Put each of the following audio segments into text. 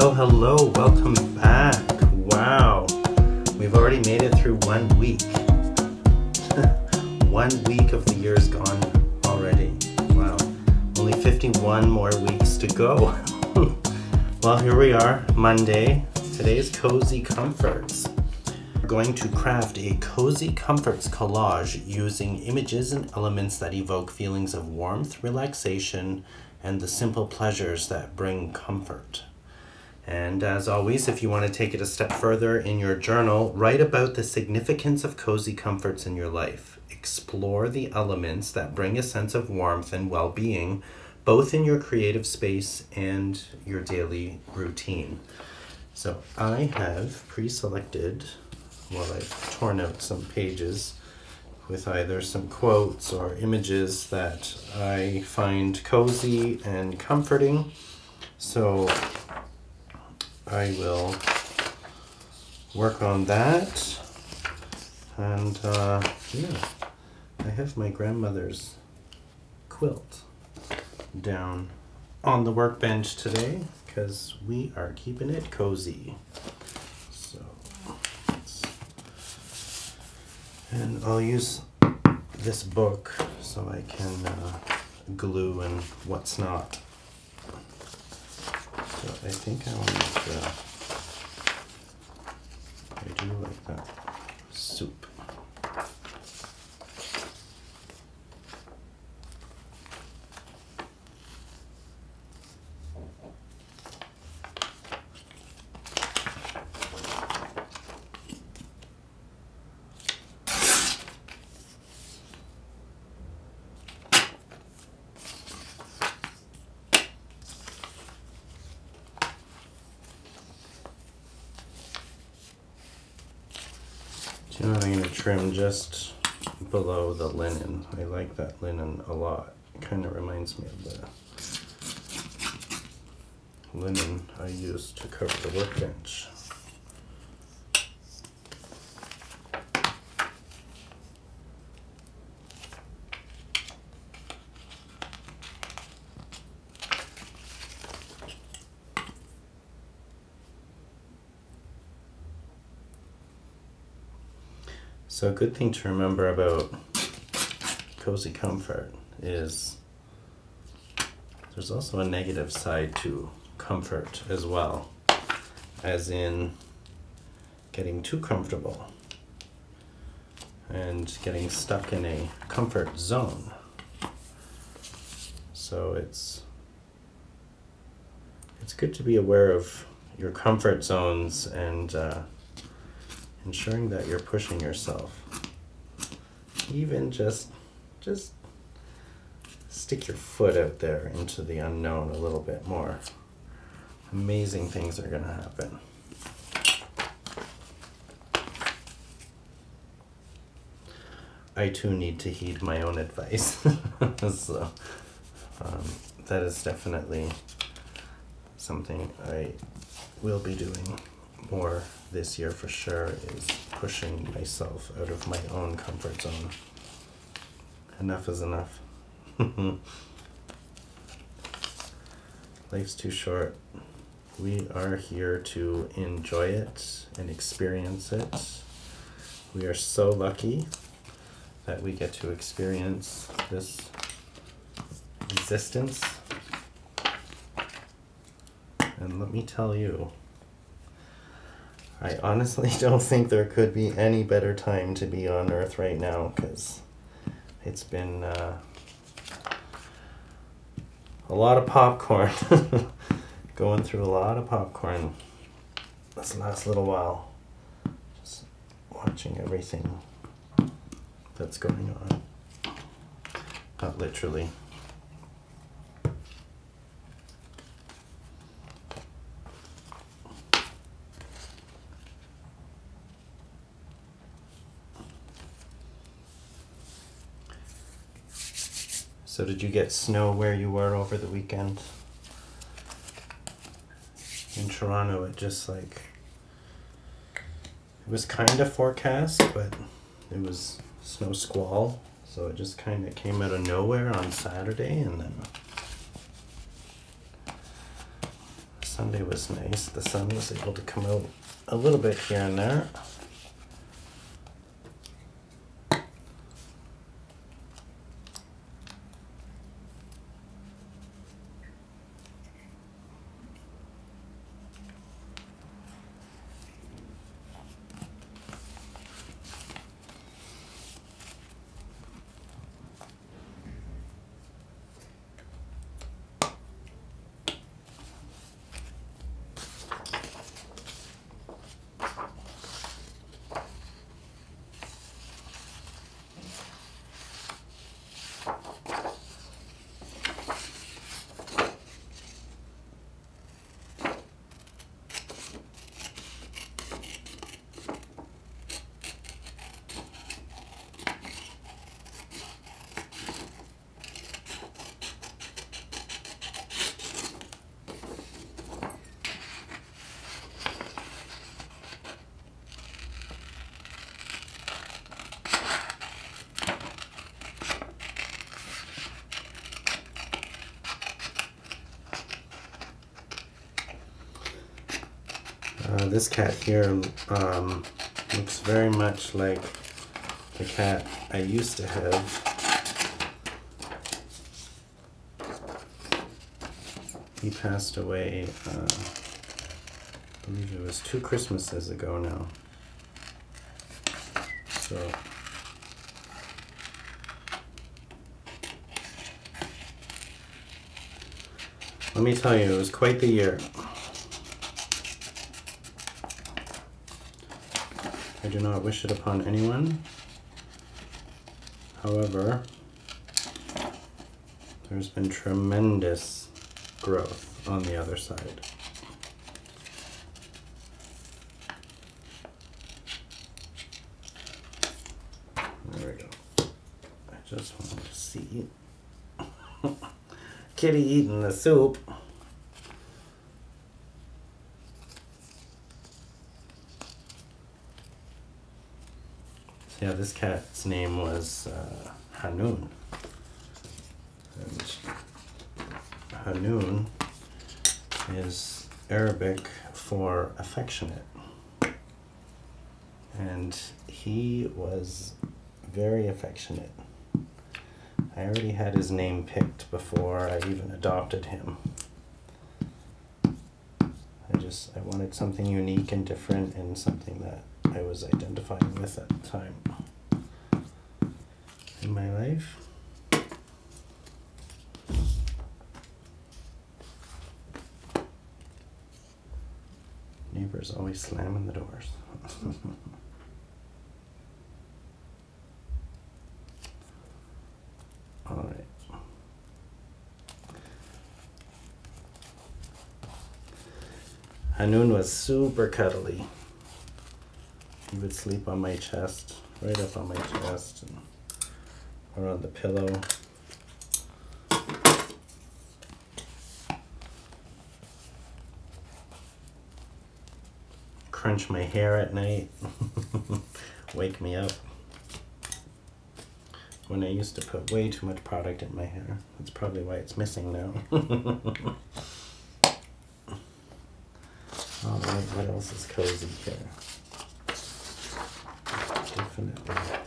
Hello, hello, welcome back. Wow, we've already made it through one week. one week of the year is gone already. Wow, only 51 more weeks to go. well, here we are, Monday. Today's Cozy Comforts. We're going to craft a Cozy Comforts collage using images and elements that evoke feelings of warmth, relaxation, and the simple pleasures that bring comfort. And as always, if you want to take it a step further in your journal, write about the significance of cozy comforts in your life. Explore the elements that bring a sense of warmth and well being, both in your creative space and your daily routine. So I have pre selected, well, I've torn out some pages with either some quotes or images that I find cozy and comforting. So I will work on that. And uh, yeah, I have my grandmother's quilt down on the workbench today because we are keeping it cozy. So, and I'll use this book so I can uh, glue and what's not. So I think I want to, uh, I do like that soup. Do you know what I'm gonna trim just below the linen? I like that linen a lot. It kind of reminds me of the linen I used to cover the workbench. So, a good thing to remember about cozy comfort is there's also a negative side to comfort as well, as in getting too comfortable and getting stuck in a comfort zone. So, it's it's good to be aware of your comfort zones and uh, ensuring that you're pushing yourself. Even just just stick your foot out there into the unknown a little bit more. Amazing things are going to happen. I too need to heed my own advice. So um, that is definitely something i will be doing more this year for sure is pushing myself out of my own comfort zone. Enough is enough. Life's too short. We are here to enjoy it and experience it. We are so lucky that we get to experience this existence. And let me tell you, I honestly don't think there could be any better time to be on Earth right now because it's been uh, a lot of popcorn. Going through a lot of popcorn this last little while. Just watching everything that's going on. Not literally. So, did you get snow where you were over the weekend? In Toronto, it just like. It was kind of forecast, but it was snow squall. So, it just kind of came out of nowhere on Saturday, and then Sunday was nice. The sun was able to come out a little bit here and there. This cat here um, looks very much like the cat I used to have. He passed away, uh, I believe it was two Christmases ago now. So. Let me tell you, it was quite the year. Do not wish it upon anyone. However, there's been tremendous growth on the other side. There we go. I just wanted to see Kitty eating the soup. Yeah, this cat's name was uh, Hanun. And Hanun is Arabic for affectionate. And he was very affectionate. I already had his name picked before I even adopted him. I just I wanted something unique and different and something that I was identifying with at the time in my life. Neighbors always slamming the doors. All right. Hanun was super cuddly. He would sleep on my chest, right up on my chest, and around the pillow. Crunch my hair at night, wake me up. When I used to put way too much product in my hair. That's probably why it's missing now. Alright, what else is cozy here? Definitely.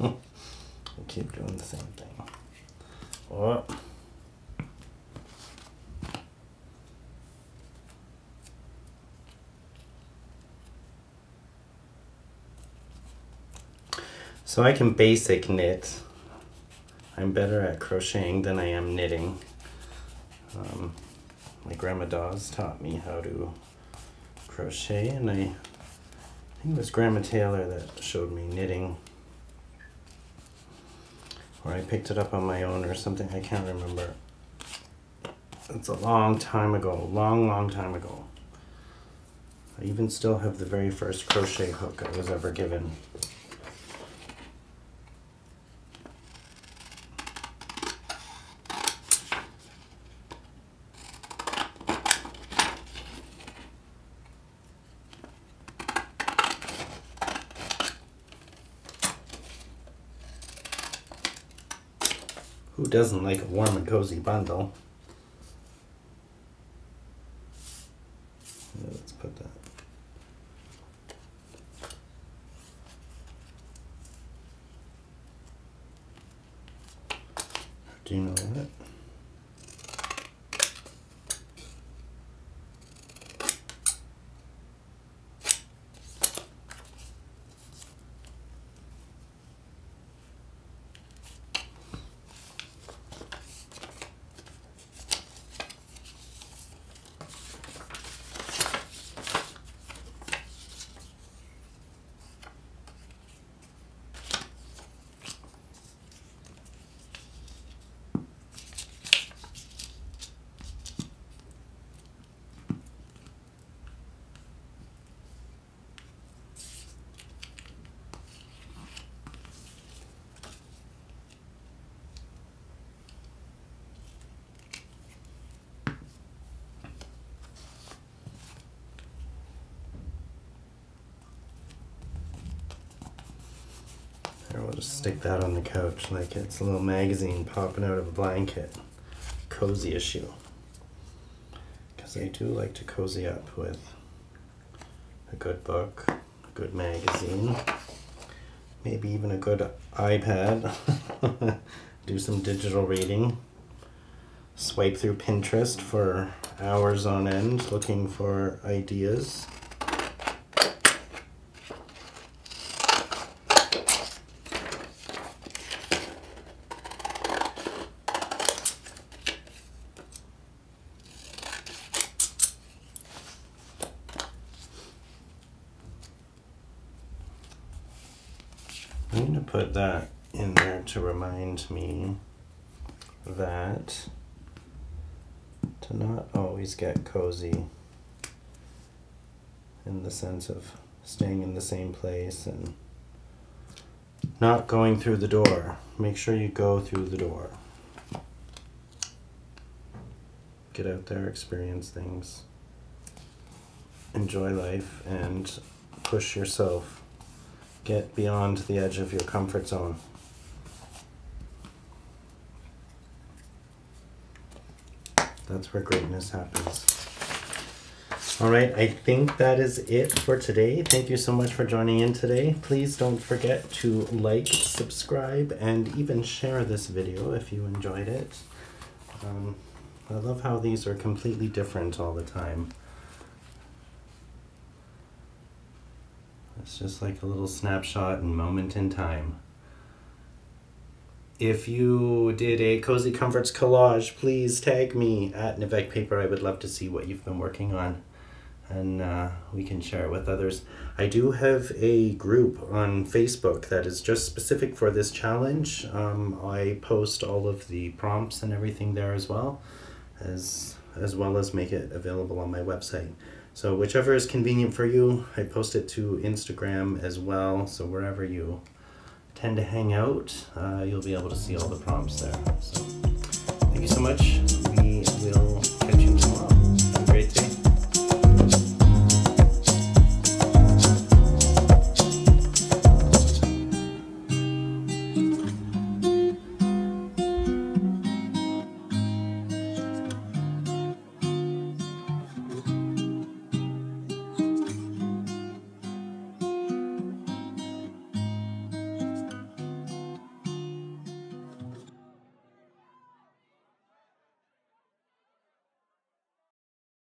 keep doing the same thing. So I can basic knit. I'm better at crocheting than I am knitting. Um, my grandma Dawes taught me how to crochet and I, I think it was Grandma Taylor that showed me knitting or I picked it up on my own or something. I can't remember. It's a long time ago, long, long time ago. I even still have the very first crochet hook I was ever given. Who doesn't like a warm and cozy bundle? Yeah, let's put that. Do you know what? Here, we'll just stick that on the couch like it's a little magazine popping out of a blanket. Cozy issue. Because I do like to cozy up with a good book, a good magazine, maybe even a good iPad. do some digital reading. Swipe through Pinterest for hours on end looking for ideas. I'm going to put that in there to remind me that to not always get cozy in the sense of staying in the same place and not going through the door. Make sure you go through the door. Get out there, experience things, enjoy life, and push yourself get beyond the edge of your comfort zone. That's where greatness happens. All right, I think that is it for today. Thank you so much for joining in today. Please don't forget to like, subscribe, and even share this video if you enjoyed it. Um, I love how these are completely different all the time. It's just like a little snapshot and moment in time. If you did a Cozy Comforts collage, please tag me at Nivek Paper. I would love to see what you've been working on and uh, we can share it with others. I do have a group on Facebook that is just specific for this challenge. Um, I post all of the prompts and everything there as well, as, as well as make it available on my website. So whichever is convenient for you, I post it to Instagram as well. So wherever you tend to hang out, uh, you'll be able to see all the prompts there. So thank you so much.